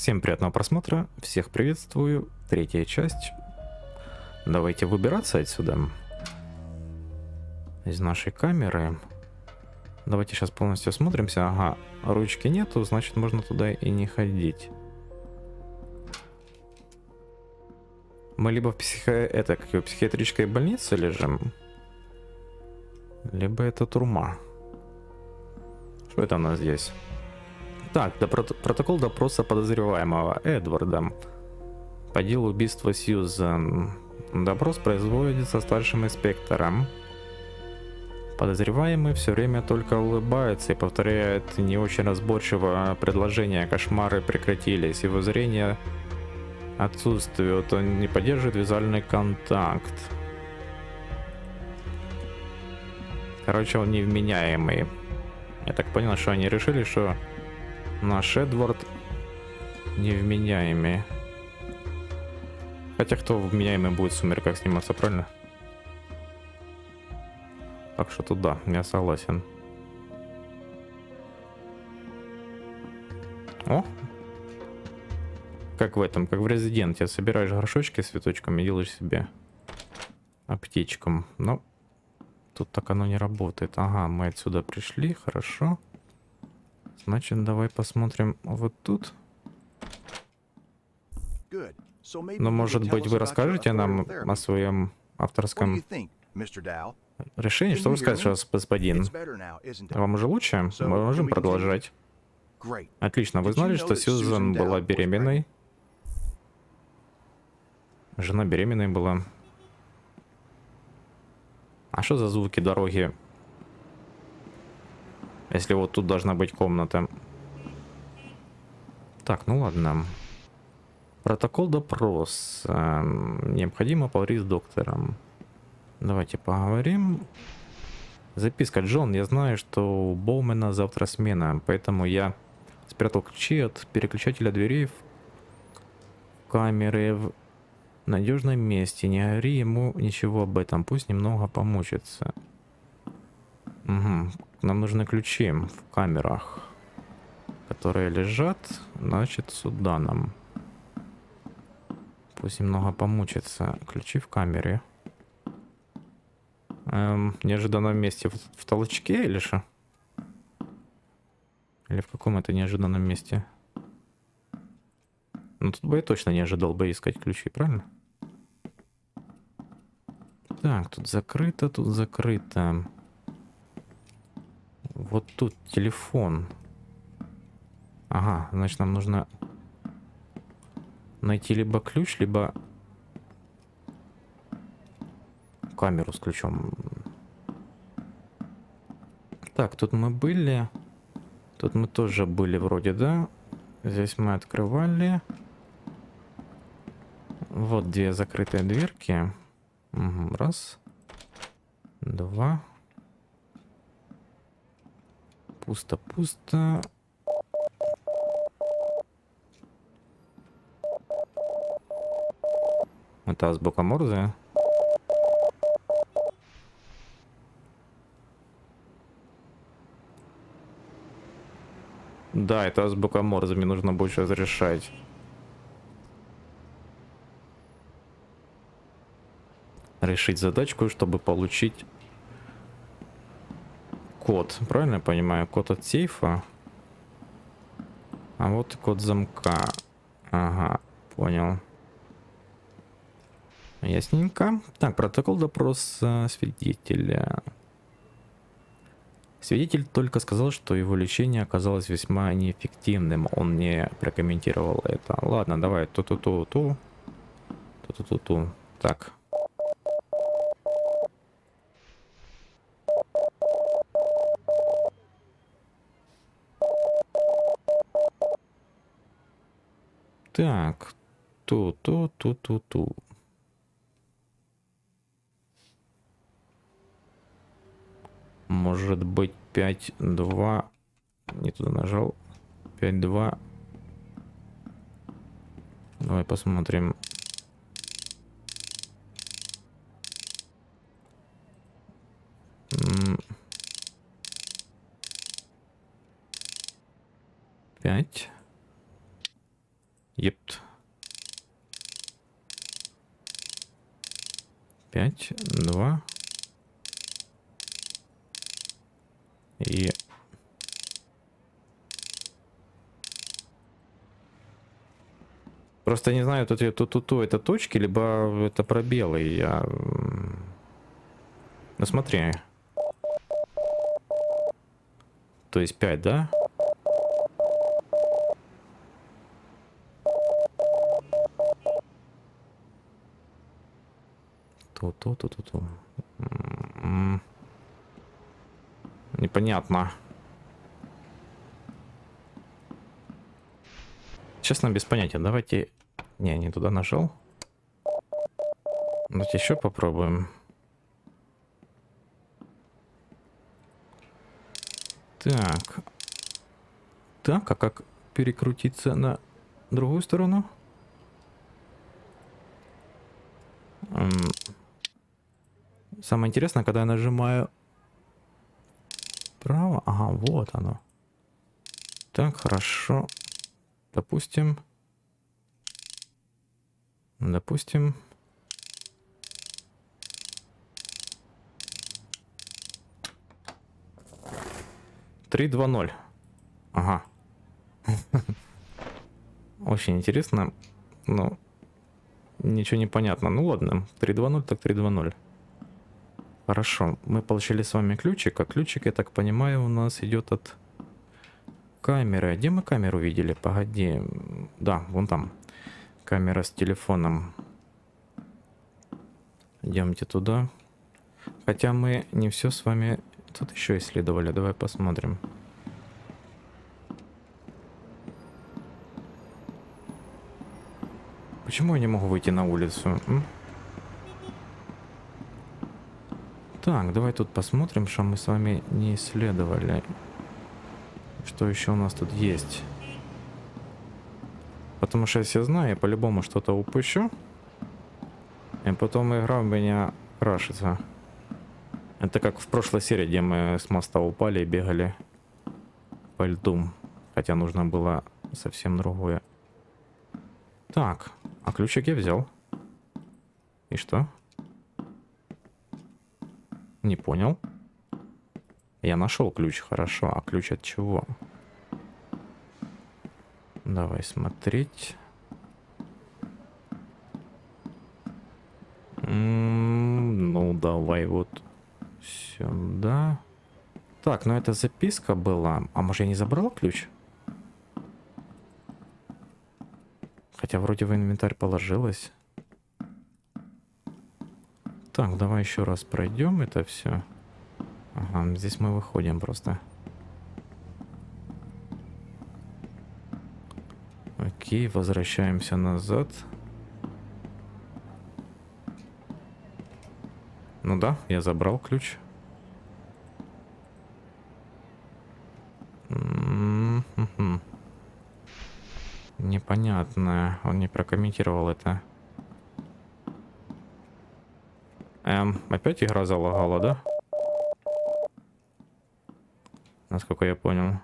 Всем приятного просмотра, всех приветствую. Третья часть. Давайте выбираться отсюда. Из нашей камеры. Давайте сейчас полностью осмотримся. Ага, ручки нету, значит можно туда и не ходить. Мы либо в психо... это, как в психиатрической больнице лежим, либо это турма. Что это у нас здесь? Так, до прот протокол допроса подозреваемого Эдварда по делу убийства Сьюзан. Допрос производится старшим инспектором. Подозреваемый все время только улыбается и повторяет не очень разборчиво предложение «кошмары прекратились». Его зрение отсутствует, он не поддерживает визуальный контакт. Короче, он невменяемый. Я так понял, что они решили, что Наш Эдвард невменяемый. Хотя кто вменяемый будет в сумерках сниматься, правильно? Так что тут да, я согласен. О! Как в этом, как в Резиденте. Собираешь горшочки с цветочками, делаешь себе аптечком. Но тут так оно не работает. Ага, мы отсюда пришли, хорошо. Хорошо. Значит, давай посмотрим вот тут. Но, может быть, вы расскажете нам о своем авторском решении? Что вы скажете, господин? Вам уже лучше? Мы можем продолжать. Отлично. Вы знали, что Сьюзан была беременной? Жена беременной была. А что за звуки дороги? Если вот тут должна быть комната. Так, ну ладно. Протокол допрос. Необходимо поговорить с доктором. Давайте поговорим. Записка. Джон, я знаю, что у Боумена завтра смена, поэтому я спрятал ключи от переключателя дверей в камеры в надежном месте. Не говори ему ничего об этом, пусть немного помучится. Угу. Нам нужны ключи в камерах, которые лежат, значит, сюда нам. Пусть немного помучится. Ключи в камере. Эм, неожиданном месте в, в толчке или что? Или в каком это неожиданном месте? Ну тут бы я точно не ожидал бы искать ключи, правильно? Так, тут закрыто, тут закрыто. Вот тут телефон. Ага, значит нам нужно найти либо ключ, либо камеру с ключом. Так, тут мы были. Тут мы тоже были вроде, да? Здесь мы открывали. Вот две закрытые дверки. Угу, раз. Два. Пусто, пусто. Это азбука Морзе. Да, это азбука Морзе, мне нужно больше разрешать. Решить задачку, чтобы получить код, правильно я понимаю? Код от сейфа. А вот код замка. Ага, понял. Ясненько. Так, протокол допроса свидетеля. Свидетель только сказал, что его лечение оказалось весьма неэффективным. Он не прокомментировал это. Ладно, давай. Ту-ту-ту-ту. Ту-ту-ту-ту. Так. Так, ту-ту-ту-ту-ту. Может быть 5-2. Не туда нажал. 5-2. Давай посмотрим. Пять. Епт. Пять, два. И... Просто не знаю, тут, тут, тут, тут это точки, либо это пробелы. Я... Ну смотри. То есть 5, да? То-то-то-то-то. М-м. Непонятно. Честно, без понятия. Давайте... Не, не туда нажал. Давайте еще попробуем. Так. Так, а как перекрутиться на другую сторону? Самое интересное, когда я нажимаю право. Ага, вот оно. Так, хорошо. Допустим. Допустим. Три, два, ноль. Ага. Очень интересно. Но ничего не понятно. Ну ладно, 3.2.0 так 3.2.0. Хорошо, мы получили с вами ключик, а ключик, я так понимаю, у нас идет от камеры. Где мы камеру видели? Погоди. Да, вон там. Камера с телефоном. Идемте туда. Хотя мы не все с вами тут еще исследовали. Давай посмотрим. Почему я не могу выйти на улицу? М? Так, давай тут посмотрим, что мы с вами не исследовали. Что еще у нас тут есть? Потому что если знаю, я по-любому что-то упущу. И потом игра у меня крашится. Это как в прошлой серии, где мы с моста упали и бегали по льду. Хотя нужно было совсем другое. Так, а ключик я взял. И что? Не понял. Я нашел ключ, хорошо. А ключ от чего? Давай смотреть. Ну, давай вот сюда. Так, ну это записка была. А может я не забрал ключ? Хотя вроде в инвентарь положилось. Так, давай еще раз пройдем это все. Ага, здесь мы выходим просто. Окей, возвращаемся назад. Ну да, я забрал ключ. Непонятно, он не прокомментировал это. Эм, опять игра залагала, да? Насколько я понял.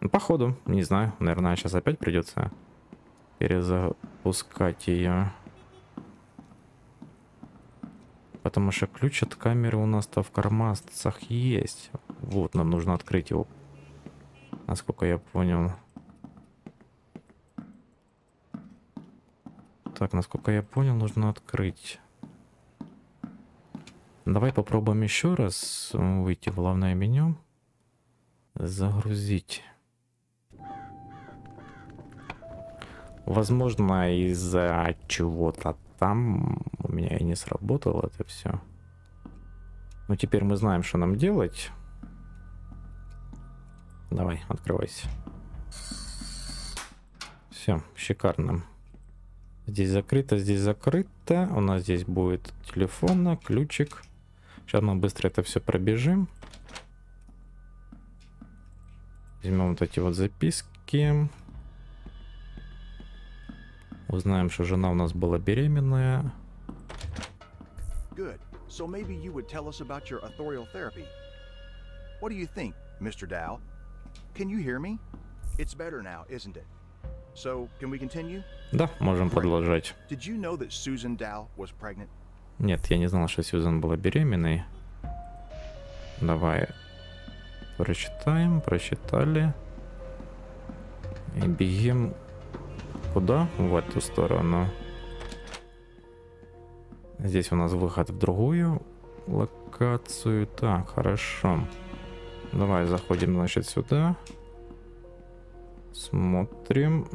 Ну, походу, не знаю. Наверное, сейчас опять придется перезапускать ее. Потому что ключ от камеры у нас-то в кармасцах есть. Вот, нам нужно открыть его. Насколько я понял. Так, насколько я понял, нужно открыть. Давай попробуем еще раз выйти в главное меню. Загрузить. Возможно, из-за чего-то там у меня и не сработало это все. Но теперь мы знаем, что нам делать. Давай, открывайся. Все, шикарно. Здесь закрыто, здесь закрыто. У нас здесь будет телефона, ключик. Сейчас мы быстро это все пробежим. Возьмем вот эти вот записки. Узнаем, что жена у нас была беременная. Good. So maybe you would tell us about your authorial therapy. What do you think, Mr. Dow? can you hear me? It's better now, isn't it? Да, можем продолжать. Did you know that Susan Dow was pregnant? Нет, я не знал, что Сьюзан была беременной. Давай прочитаем, прочитали. И бегим куда? В эту сторону. Здесь у нас выход в другую локацию. Так, хорошо. Давай заходим, значит, сюда. Смотрим.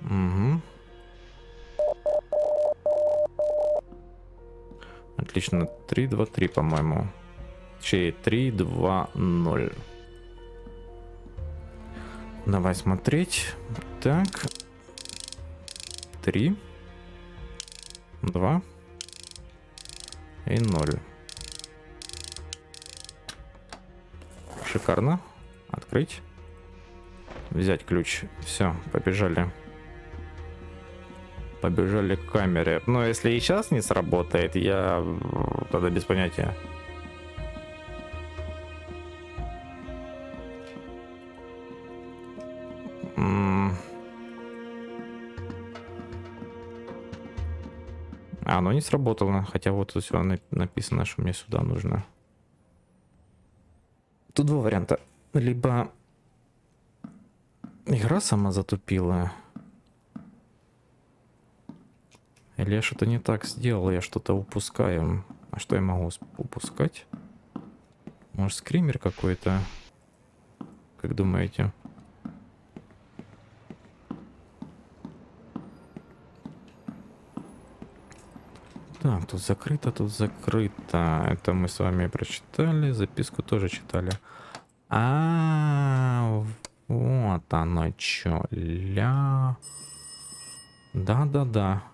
Угу. Отлично. 3, 2, 3, по-моему. Чей 3, 2, 0. Давай смотреть. Так. 3. 2. И 0. Шикарно. Открыть. Взять ключ. Все, побежали. Побежали к камере. Но если и сейчас не сработает, я тогда без понятия. А, оно не сработало. Хотя вот тут все написано, что мне сюда нужно. Тут два варианта. Либо игра сама затупила. Или я что-то не так сделал, я что-то упускаю. А что я могу упускать? Может, скример какой-то? Как думаете? Так, тут закрыто, тут закрыто. Это мы с вами прочитали. Записку тоже читали. А, вот оно чё. Ля. Да-да-да.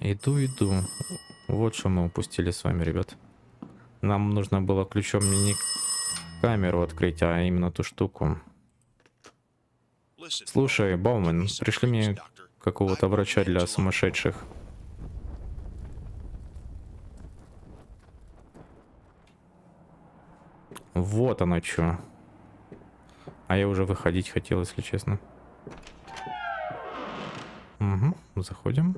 Иду, иду. Вот что мы упустили с вами, ребят. Нам нужно было ключом не камеру открыть, а именно ту штуку. Слушай, Бауман, пришли мне какого-то врача для сумасшедших. Вот оно что. А я уже выходить хотел, если честно. Угу, заходим.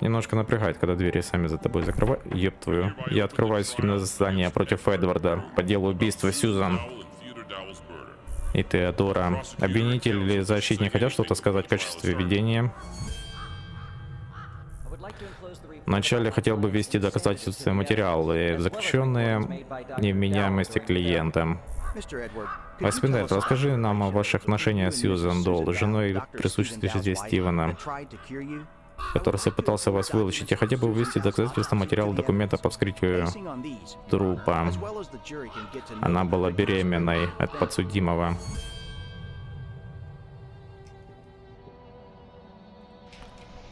Немножко напрягает, когда двери сами за тобой закрывают. Еб твою. Я открываю судебное заседание против Эдварда по делу убийства Сьюзан и Теодора. Обвинитель или защитник хотят что-то сказать в качестве ведения? Вначале хотел бы ввести доказательственные материалы, заключенные невменяемости клиента. Господин расскажи нам о ваших отношениях с Сьюзан Долл, женой присутствующей здесь Стивена который пытался вас вылучить. Я хотел бы увести доказательства материала документа по вскрытию трупа. Она была беременной от подсудимого.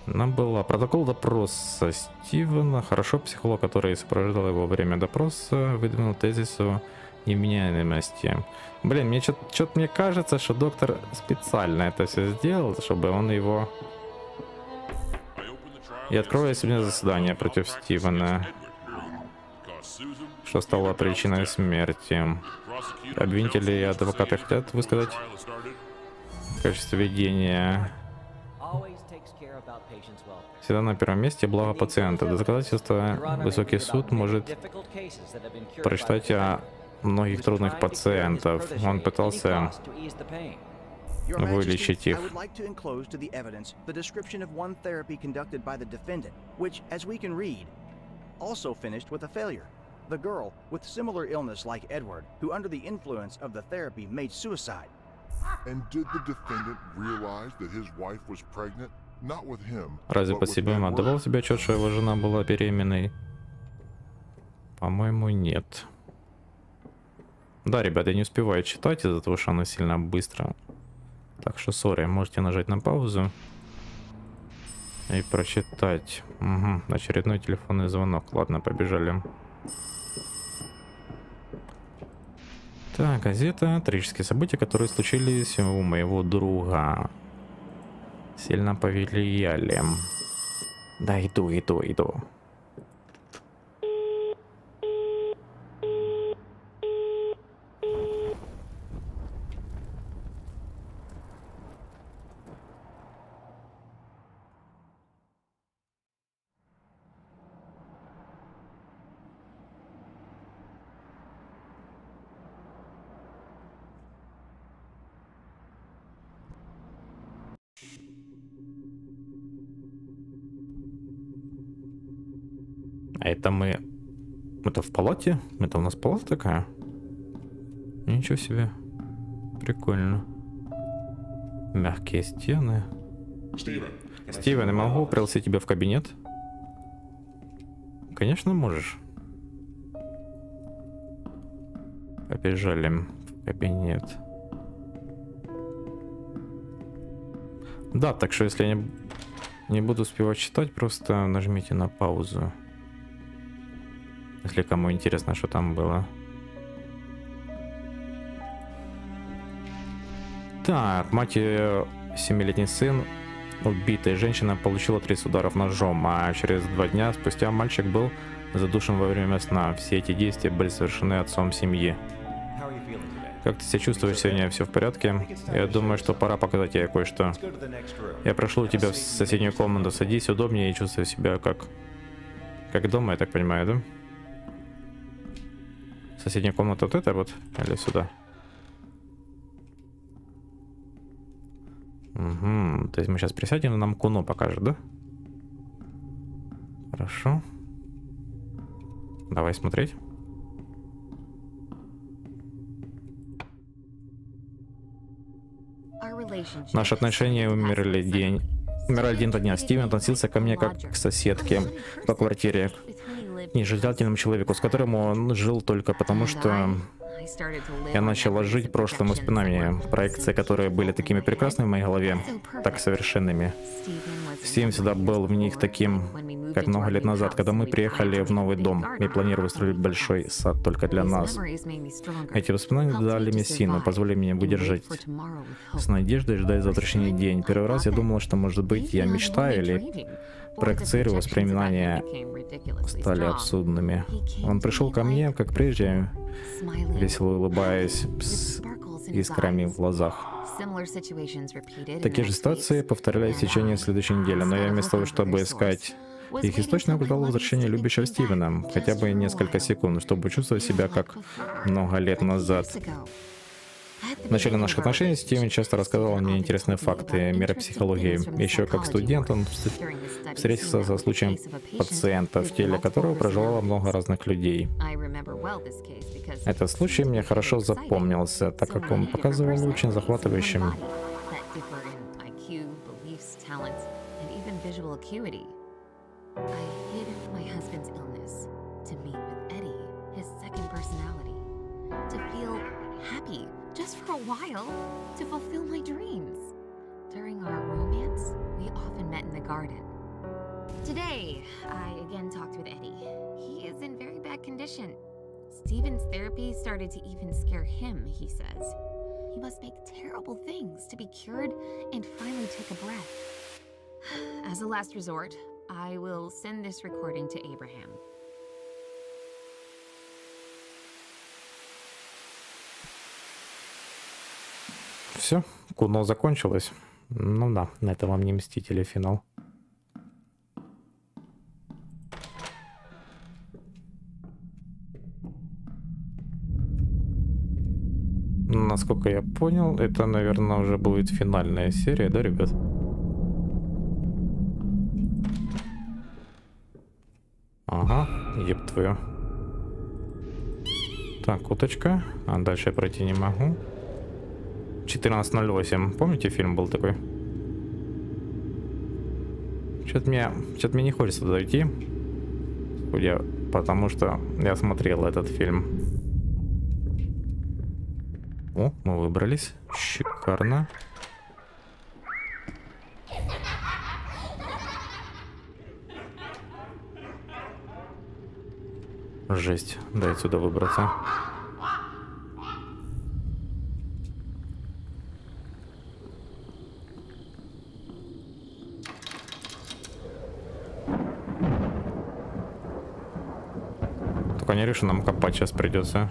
Она была протокол допроса Стивена. Хорошо, психолог, который сопровождал его во время допроса, выдвинул тезису невменяемости. Блин, мне что-то мне кажется, что доктор специально это все сделал, чтобы он его и открою сегодня заседание против Стивена, что стало причиной смерти. Обвинители и адвокаты хотят высказать в качестве ведения всегда на первом месте благо пациента. Доказательства высокий суд может прочитать о многих трудных пациентов. Он пытался вылечить их. also finished with a failure. The girl, with similar illness like Edward, who under the influence of the therapy made suicide. And did the defendant realize that his wife was pregnant? Not with him. Разве по себе он отдавал себе отчет, что его жена была беременной? По-моему, нет. Да, ребята, я не успеваю читать из-за того, что она сильно быстро так что, сори, можете нажать на паузу и прочитать. Угу, очередной телефонный звонок. Ладно, побежали. Так, газета. Трагические события, которые случились у моего друга. Сильно повлияли. Да, иду, иду, иду. А это мы... Это в палате? Это у нас палата такая? Ничего себе. Прикольно. Мягкие стены. Стивен, я могу пригласить тебя в кабинет? Конечно, можешь. Побежали в кабинет. Да, так что если я не, не буду успевать читать, просто нажмите на паузу. Если кому интересно, что там было. Так, мать и семилетний сын убитой женщина получила 30 ударов ножом, а через два дня спустя мальчик был задушен во время сна. Все эти действия были совершены отцом семьи. Как ты себя чувствуешь сегодня? Все в порядке? Я думаю, что пора показать тебе кое-что. Я прошло тебя в соседнюю комнату. Садись удобнее и чувствуй себя как... Как дома, я так понимаю, да? Соседняя комната вот эта вот? Или сюда? Угу. То есть мы сейчас присядем, нам Куно покажет, да? Хорошо. Давай смотреть. Наши отношения умерли день. Умирали день до дня. Стивен относился ко мне как к соседке по квартире, нежелательному человеку, с которым он жил только потому, что я начала жить прошлым воспоминаниями, проекции, которые были такими прекрасными в моей голове, так совершенными. Стивен всегда был в них таким, как много лет назад, когда мы приехали в новый дом и планировали строить большой сад только для нас. Эти воспоминания дали мне силу, позволили мне выдержать с надеждой ждать завтрашний день. Первый раз я думала, что, может быть, я мечтаю или проекцирую воспоминания стали абсурдными. Он пришел ко мне, как прежде, весело улыбаясь, с искрами в глазах. Такие же ситуации повторялись в течение следующей недели, но я вместо того, чтобы искать их источник, ждал возвращения любящего Стивена, хотя бы несколько секунд, чтобы чувствовать себя как много лет назад. В начале наших отношений Стивен часто рассказывал мне интересные факты мира психологии. Еще как студент он вст- встретился со случаем пациента, в теле которого проживало много разных людей. Этот случай мне хорошо запомнился, так как он показывал очень захватывающим. While, to fulfill my dreams. During our romance, we often met in the garden. Today, I again talked with Eddie. He is in very bad condition. Steven's therapy started to even scare him, he says. He must make terrible things to be cured and finally take a breath. As a last resort, I will send this recording to Abraham. Все, Куно закончилось. Ну да, это вам не Мстители финал. Насколько я понял, это, наверное, уже будет финальная серия, да, ребят? Ага, еб твою. Так, уточка. А дальше я пройти не могу. 14.08. Помните, фильм был такой? Что-то мне, что-то мне не хочется туда идти. Судя, потому что я смотрел этот фильм. О, мы выбрались. Шикарно. Жесть. Дай отсюда выбраться. Не решу, нам копать сейчас придется.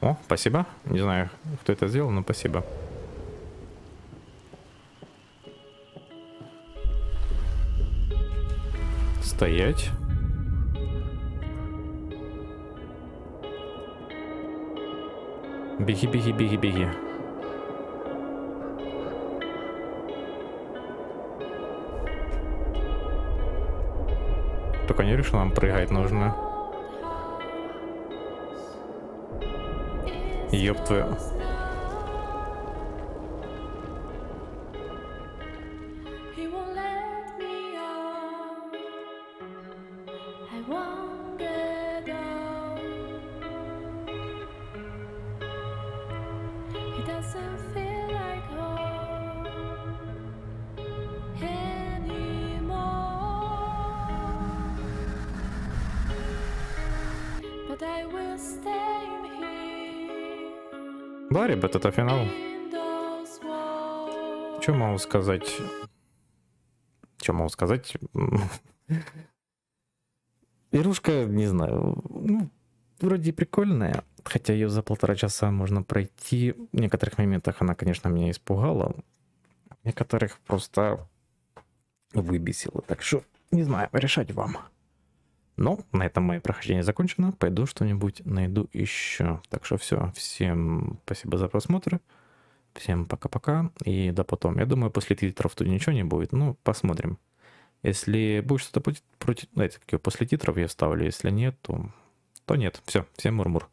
О, спасибо. Не знаю, кто это сделал, но спасибо. Стоять. Беги, беги, беги, беги. Только не решил, нам прыгать нужно. Ёб твою. Ребят, это финал. Что могу сказать? Что могу сказать? Игрушка, не знаю, ну, вроде прикольная, хотя ее за полтора часа можно пройти. В некоторых моментах она, конечно, меня испугала, некоторых просто выбесила. Так что, не знаю, решать вам. Но на этом мое прохождение закончено. Пойду что-нибудь найду еще. Так что все. Всем спасибо за просмотр. Всем пока-пока и до потом. Я думаю, после титров тут ничего не будет. Ну, посмотрим. Если будет что-то против, его, после титров я вставлю. Если нет, то, то нет. Все, всем мурмур.